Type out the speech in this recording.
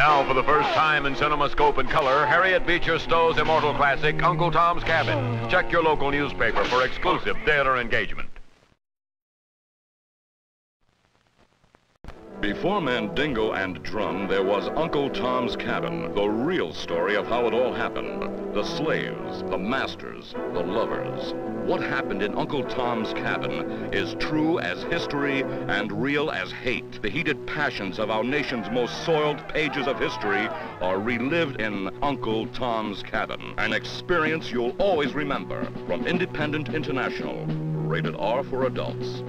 Now, for the first time in CinemaScope and color, Harriet Beecher Stowe's immortal classic, Uncle Tom's Cabin. Check your local newspaper for exclusive theater engagement. Before Mandingo and Drum, there was Uncle Tom's Cabin, the real story of how it all happened. The slaves, the masters, the lovers. What happened in Uncle Tom's Cabin is true as history and real as hate. The heated passions of our nation's most soiled pages of history are relived in Uncle Tom's Cabin. An experience you'll always remember from Independent International. Rated R for adults.